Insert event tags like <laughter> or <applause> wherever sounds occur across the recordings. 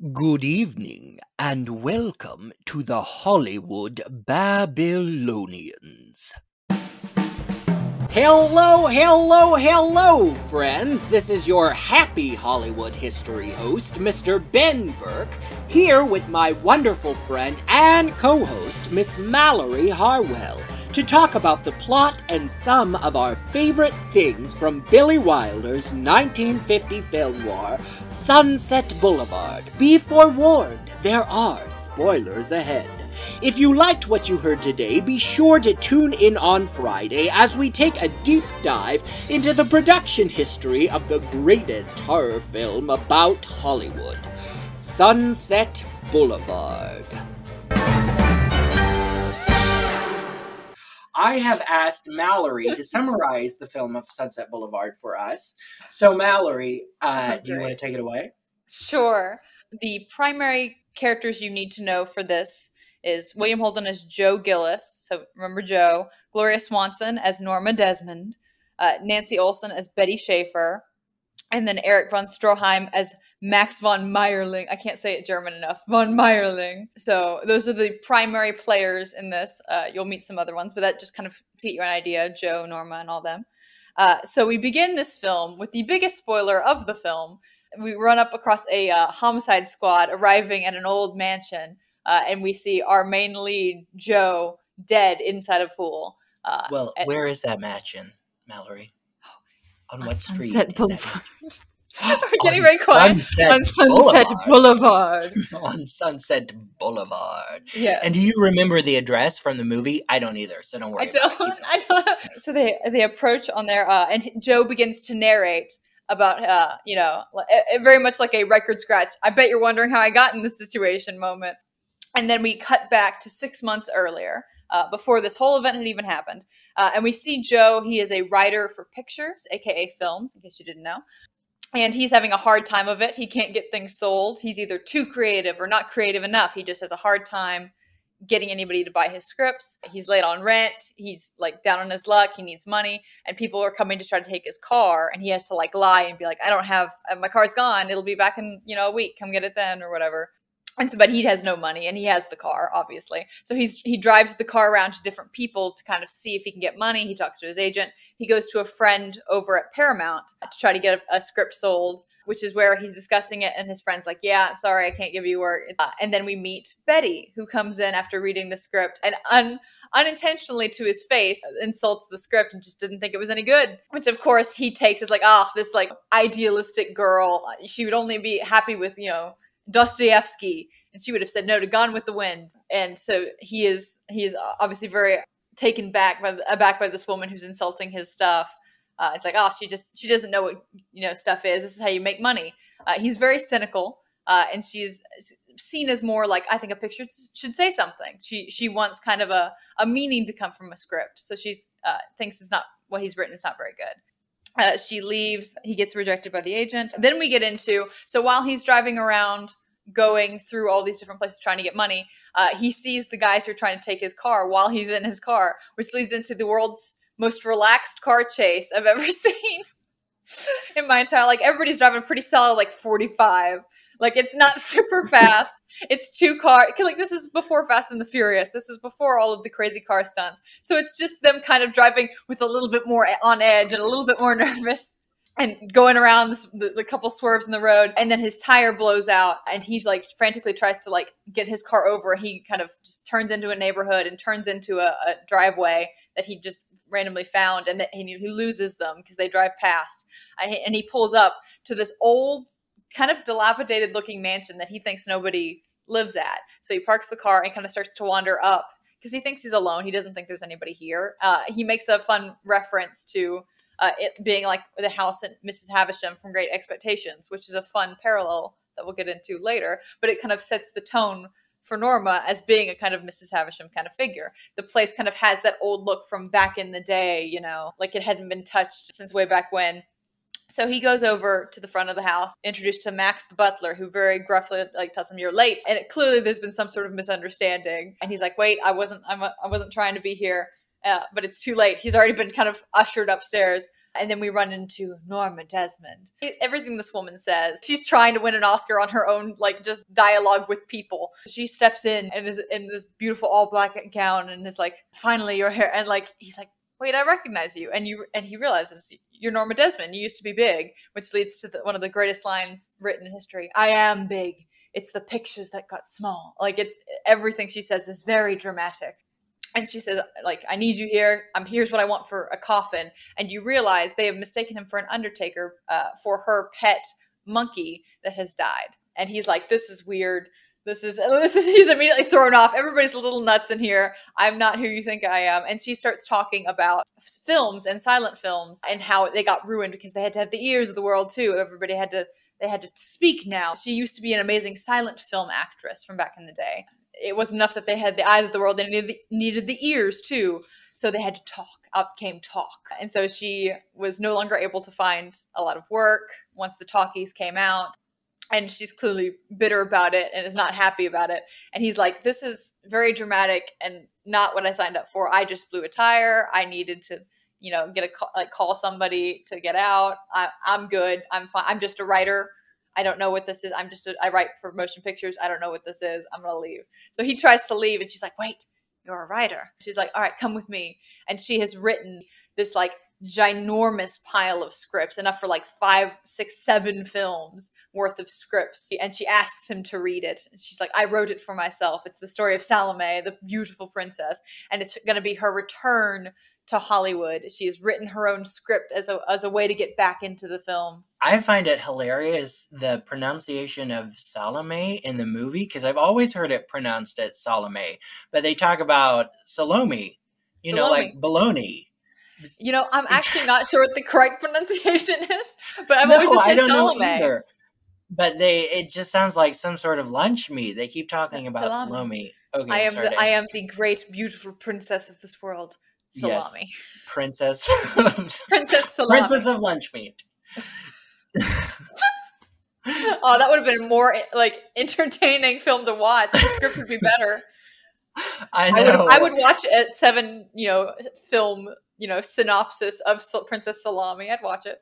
Good evening, and welcome to the Hollywood Babylonians. Hello, hello, hello, friends. This is your happy Hollywood history host, Mr. Ben Burke, here with my wonderful friend and co host, Miss Mallory Harwell, to talk about the plot and some of our favorite things from Billy Wilder's 1950 film noir, Sunset Boulevard. Be forewarned, there are spoilers ahead. If you liked what you heard today, be sure to tune in on Friday as we take a deep dive into the production history of the greatest horror film about Hollywood Sunset Boulevard. I have asked Mallory to summarize the film of Sunset Boulevard for us. So, Mallory, uh, do you want to take it away? Sure. The primary characters you need to know for this is William Holden as Joe Gillis. So remember Joe. Gloria Swanson as Norma Desmond. Uh, Nancy Olson as Betty Schaefer. And then Erich von Stroheim as Max von Mayerling. I can't say it German enough. Von Mayerling. So those are the primary players in this. Uh, you'll meet some other ones, but that just kind of to get you an idea. Joe, Norma, and all them. Uh, so we begin this film with the biggest spoiler of the film. We run up across a uh, homicide squad arriving at an old mansion, uh, and we see our main lead, Joe, dead inside a pool. Uh, Well, and- where is that mansion, Mallory? On what street? Sunset Boulevard. <laughs> We're getting very quiet. Sunset on Sunset Boulevard. Boulevard. <laughs> on Sunset Boulevard. Yeah. And do you remember the address from the movie? I don't either, so don't worry. I about it. don't. <laughs> I don't. So they they approach on their uh, and Joe begins to narrate about uh, you know, very much like a record scratch. I bet you're wondering how I got in this situation moment. And then we cut back to six months earlier, uh, before this whole event had even happened. Uh, and we see Joe. He is a writer for pictures, aka films, in case you didn't know. And he's having a hard time of it. He can't get things sold. He's either too creative or not creative enough. He just has a hard time getting anybody to buy his scripts. He's late on rent. He's like down on his luck. He needs money, and people are coming to try to take his car, and he has to like lie and be like, "I don't have uh, my car's gone. It'll be back in you know a week. Come get it then or whatever." And so, but he has no money, and he has the car, obviously. So he's he drives the car around to different people to kind of see if he can get money. He talks to his agent. He goes to a friend over at Paramount to try to get a, a script sold, which is where he's discussing it. And his friend's like, "Yeah, sorry, I can't give you work." Uh, and then we meet Betty, who comes in after reading the script and un unintentionally to his face insults the script and just didn't think it was any good which of course he takes as like ah this like idealistic girl she would only be happy with you know Dostoevsky, and she would have said no to Gone with the Wind. And so he is he is obviously very taken back by aback by this woman who's insulting his stuff. Uh, it's like oh she just she doesn't know what you know stuff is. This is how you make money. Uh, he's very cynical, uh, and she's seen as more like I think a picture should say something. She she wants kind of a a meaning to come from a script, so she's uh, thinks it's not what he's written is not very good. Uh, she leaves. He gets rejected by the agent. Then we get into so while he's driving around, going through all these different places trying to get money, uh, he sees the guys who are trying to take his car while he's in his car, which leads into the world's most relaxed car chase I've ever <laughs> seen in my entire. Like everybody's driving pretty solid, like forty five. Like it's not <laughs> super fast. It's two car. Like this is before Fast and the Furious. This was before all of the crazy car stunts. So it's just them kind of driving with a little bit more on edge and a little bit more <laughs> nervous and going around the, the couple swerves in the road. And then his tire blows out and he like frantically tries to like get his car over. He kind of just turns into a neighborhood and turns into a, a driveway that he just randomly found and that he, he loses them because they drive past and he pulls up to this old kind of dilapidated looking mansion that he thinks nobody lives at. So he parks the car and kind of starts to wander up because he thinks he's alone. He doesn't think there's anybody here. Uh, he makes a fun reference to uh, it being like the house in Mrs. Havisham from Great Expectations, which is a fun parallel that we'll get into later. But it kind of sets the tone for Norma as being a kind of Mrs. Havisham kind of figure. The place kind of has that old look from back in the day, you know, like it hadn't been touched since way back when. So he goes over to the front of the house, introduced to Max the butler, who very gruffly like tells him you're late, and it, clearly there's been some sort of misunderstanding. And he's like, "Wait, I wasn't, I'm, I wasn't trying to be here, uh, but it's too late." He's already been kind of ushered upstairs. And then we run into Norma Desmond. Everything this woman says, she's trying to win an Oscar on her own, like just dialogue with people. She steps in and is in this beautiful all black gown and is like, finally your hair. And like, he's like, wait, I recognize you. And you, and he realizes you're Norma Desmond. You used to be big, which leads to the, one of the greatest lines written in history. I am big. It's the pictures that got small. Like it's everything she says is very dramatic and she says like i need you here I'm um, here's what i want for a coffin and you realize they have mistaken him for an undertaker uh, for her pet monkey that has died and he's like this is weird this is <laughs> this is he's immediately thrown off. Everybody's a little nuts in here. I'm not who you think i am. And she starts talking about films and silent films and how they got ruined because they had to have the ears of the world too. Everybody had to they had to speak now. She used to be an amazing silent film actress from back in the day. It wasn't enough that they had the eyes of the world; they needed the, needed the ears too. So they had to talk. Up came talk, and so she was no longer able to find a lot of work once the talkies came out. And she's clearly bitter about it and is not happy about it. And he's like, "This is very dramatic and not what I signed up for. I just blew a tire. I needed to." you know, get a call, like call somebody to get out. I, I'm good. I'm fine. I'm just a writer I don't know what this is. I'm just, a, I write for motion pictures. I don't know what this is. I'm to leave. So he tries to leave and she's like, wait, you're a writer. She's like, all right, come with me. And she has written this like ginormous pile of scripts, enough for like five, six, seven films worth of scripts. And she asks him to read it. She's like, I wrote it for myself. It's the story of Salome, the beautiful princess. And it's going to be her return to Hollywood. She has written her own script as a as a way to get back into the film. I find it hilarious the pronunciation of Salome in the movie because I've always heard it pronounced as Salome, but they talk about Salome, you Salome. know, like baloney. You know, I'm actually not sure what the correct <laughs> pronunciation is, but I've no, always just said I don't Salome. Know either. But they, it just sounds like some sort of lunch meat. They keep talking about salami. Salome. Okay, I am the, I am the great, beautiful princess of this world salami. Yes. Princess. <laughs> Princess <laughs> salami. Princess of lunch meat. oh, that would have been more like entertaining film to watch. The script would be better. I know. I would, I would watch it seven, you know, film, you know, synopsis of Princess Salami. I'd watch it.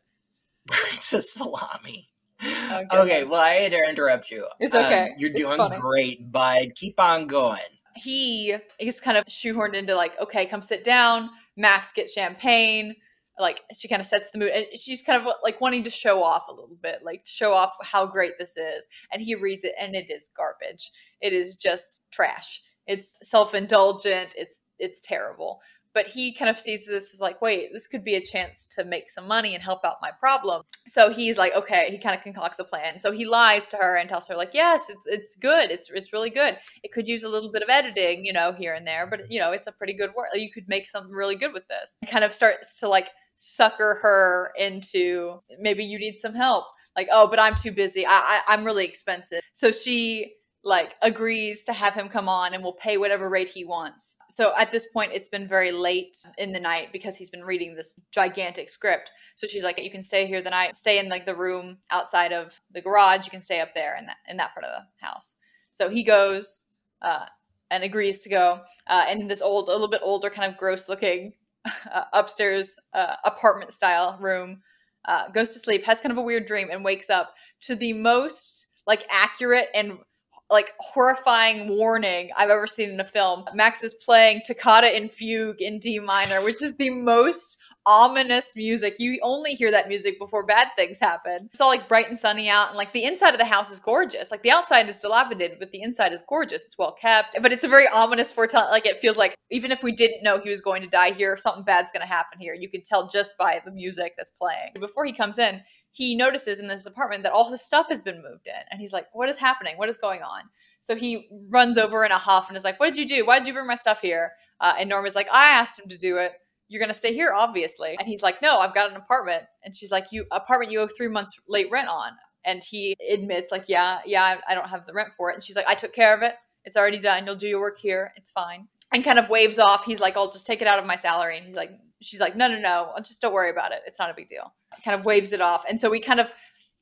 Princess Salami. Okay. okay, well, I had to interrupt you. It's okay. Um, you're doing great, bud. Keep on going he is kind of shoehorned into like, okay, come sit down. Max get champagne. Like she kind of sets the mood, and she's kind of like wanting to show off a little bit, like show off how great this is. And he reads it, and it is garbage. It is just trash. It's self indulgent. It's it's terrible but he kind of sees this as like, wait, this could be a chance to make some money and help out my problem. So he's like, okay, he kind of concocts a plan. So he lies to her and tells her like, yes, it's it's good, it's it's really good. It could use a little bit of editing, you know, here and there, but you know, it's a pretty good work. You could make something really good with this. kind of starts to like sucker her into maybe you need some help. Like, oh, but I'm too busy. I, I I'm really expensive. So she like agrees to have him come on and will pay whatever rate he wants. So at this point it's been very late in the night because he's been reading this gigantic script. So she's like you can stay here the night, stay in like the room outside of the garage, you can stay up there in that in that part of the house. So he goes uh, and agrees to go uh, in this old a little bit older kind of gross looking uh, upstairs uh, apartment style room. Uh, goes to sleep, has kind of a weird dream and wakes up to the most like accurate and like horrifying warning I've ever seen in a film. Max is playing Toccata in Fugue in D minor, which is the most ominous music. You only hear that music before bad things happen. It's all like bright and sunny out, and like the inside of the house is gorgeous. Like the outside is dilapidated, but the inside is gorgeous. It's well kept, but it's a very ominous foretelling. Like it feels like even if we didn't know he was going to die here, something bad's going to happen here. You can tell just by the music that's playing. Before he comes in, he notices in this apartment that all his stuff has been moved in. And he's like, What is happening? What is going on? So he runs over in a huff and is like, What did you do? Why did you bring my stuff here? Uh, and Norma's like, I asked him to do it. You're going to stay here, obviously. And he's like, No, I've got an apartment. And she's like, You apartment you owe three months late rent on. And he admits, like, Yeah, yeah, I don't have the rent for it. And she's like, I took care of it. It's already done. You'll do your work here. It's fine. And kind of waves off. He's like, I'll just take it out of my salary. And he's like, She's like, No, no, no. Just don't worry about it. It's not a big deal. Kind of waves it off. And so we kind of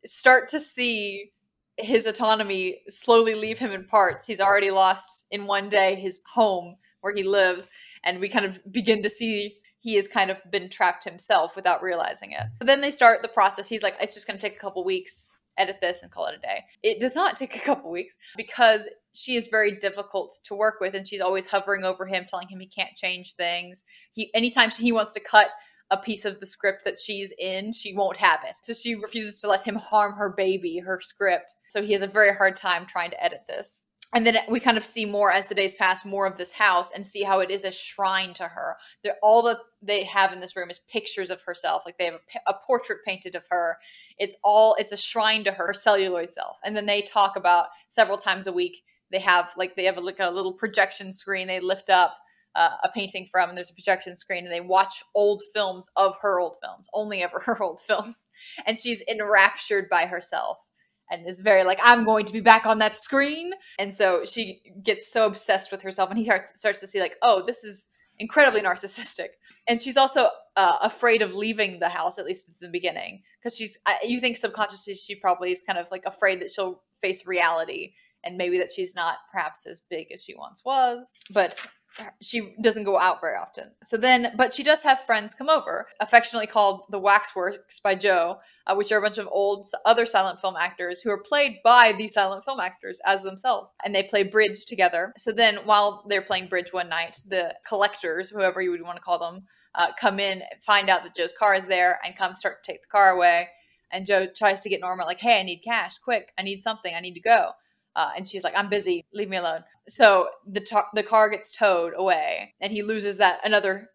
start to see his autonomy slowly leave him in parts. He's already lost in one day his home where he lives, and we kind of begin to see he has kind of been trapped himself without realizing it. So then they start the process. He's like, it's just going to take a couple weeks, edit this and call it a day. It does not take a couple weeks because she is very difficult to work with and she's always hovering over him, telling him he can't change things. He anytime he wants to cut a piece of the script that she's in, she won't have it. So she refuses to let him harm her baby, her script. So he has a very hard time trying to edit this and then we kind of see more as the days pass more of this house and see how it is a shrine to her They're, all that they have in this room is pictures of herself like they have a, a, portrait painted of her it's all it's a shrine to her celluloid self and then they talk about several times a week they have like they have a, like a little projection screen they lift up uh, a painting from and there's a projection screen and they watch old films of her old films only ever <laughs> her old films and she's enraptured by herself and is very like i'm going to be back on that screen and so she gets so obsessed with herself and he starts to see like oh this is incredibly narcissistic and she's also uh, afraid of leaving the house at least at the beginning because she's you think subconsciously she probably is kind of like afraid that she'll face reality and maybe that she's not perhaps as big as she once was but she doesn't go out very often. So then, but she does have friends come over, affectionately called the Waxworks by Joe, uh, which are a bunch of old other silent film actors who are played by these silent film actors as themselves. And they play bridge together. So then, while they're playing bridge one night, the collectors, whoever you would want to call them, uh, come in, find out that Joe's car is there, and come start to take the car away. And Joe tries to get Norma, like, hey, I need cash, quick, I need something, I need to go. Uh, and she's like, I'm busy, leave me alone. So the the car gets towed away, and he loses that another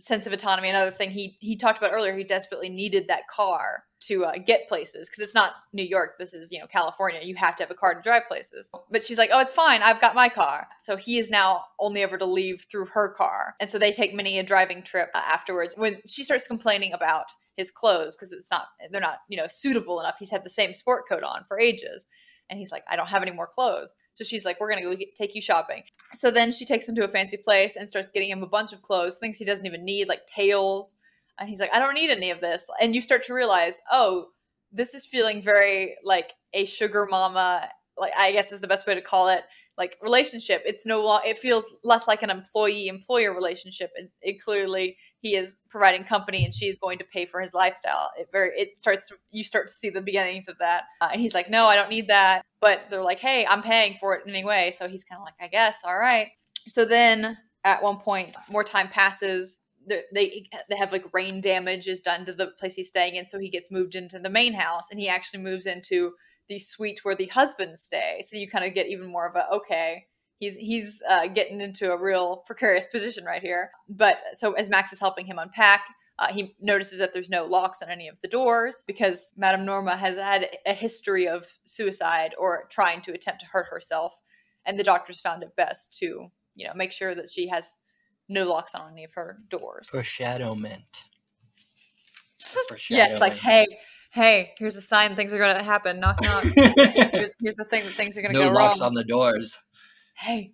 sense of autonomy. Another thing he he talked about earlier, he desperately needed that car to uh, get places because it's not New York. This is you know California. You have to have a car to drive places. But she's like, oh, it's fine. I've got my car. So he is now only ever to leave through her car, and so they take many a driving trip uh, afterwards. When she starts complaining about his clothes because it's not they're not you know suitable enough. He's had the same sport coat on for ages. And he's like, I don't have any more clothes. So she's like, We're going to go get, take you shopping. So then she takes him to a fancy place and starts getting him a bunch of clothes, things he doesn't even need, like tails. And he's like, I don't need any of this. And you start to realize, oh, this is feeling very like a sugar mama, like I guess is the best way to call it, like relationship. It's no long. It feels less like an employee employer relationship. It, it clearly he is providing company and she's going to pay for his lifestyle. It very it starts you start to see the beginnings of that. Uh, and he's like, "No, I don't need that." But they're like, "Hey, I'm paying for it anyway." So he's kind of like, "I guess, all right." So then at one point, more time passes. They they have like rain damage is done to the place he's staying in, so he gets moved into the main house, and he actually moves into the suite where the husbands stay. So you kind of get even more of a okay he's he's uh, getting into a real precarious position right here. But so as Max is helping him unpack, uh, he notices that there's no locks on any of the doors because Madame Norma has had a history of suicide or trying to attempt to hurt herself, and the doctors found it best to you know make sure that she has no locks on any of her doors. Foreshadowment. <laughs> yes, like hey, hey, here's a sign things are going to happen. Knock knock. here's, <laughs> here's, the thing that things are going to no go wrong. No locks on the doors hey.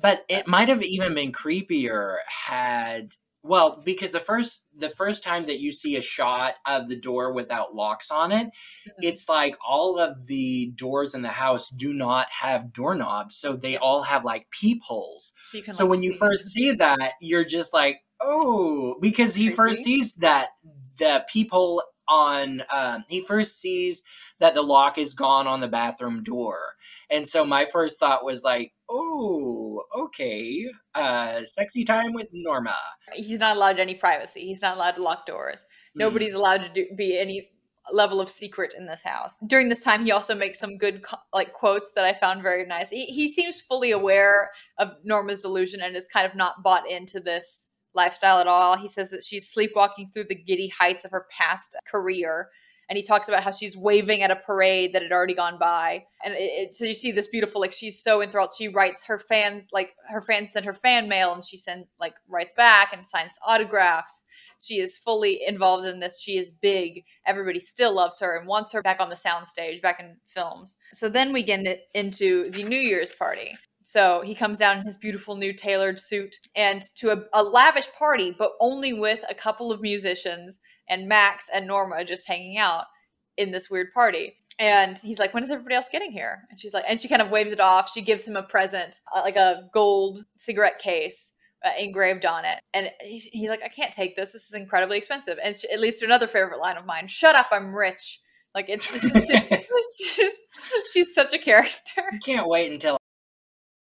But it might have even been creepier had well because the first the first time that you see a shot of the door without locks on it mm-hmm. it's like all of the doors in the house do not have doorknobs so they all have like peepholes so, can, so like, when you first see that you're just like oh because he first sees that the peephole on um, he first sees that the lock is gone on the bathroom door and so my first thought was like, oh, okay, uh, sexy time with Norma. He's not allowed any privacy. He's not allowed to lock doors. Mm. Nobody's allowed to do, be any level of secret in this house. During this time, he also makes some good like quotes that I found very nice. He, he seems fully aware of Norma's delusion and is kind of not bought into this lifestyle at all. He says that she's sleepwalking through the giddy heights of her past career. And he talks about how she's waving at a parade that had already gone by. And it, it, so you see this beautiful like she's so enthralled. She writes her fans like her fans send her fan mail and she send like writes back and signs autographs. She is fully involved in this. She is big. Everybody still loves her and wants her back on the soundstage back in films. So then we get into the new year's party so he comes down in his beautiful new tailored suit and to a, a lavish party but only with a couple of musicians and Max and Norma just hanging out in this weird party. And he's like, when is everybody else getting here? And she's like, and she kind of waves it off. She gives him a present, uh, like a gold cigarette case uh, engraved on it. And he's, he's like, I can't take this. This is incredibly expensive. And it leads to another favorite line of mine Shut up, I'm rich. Like, it's <laughs> just, <laughs> she's, she's such a character. I can't wait until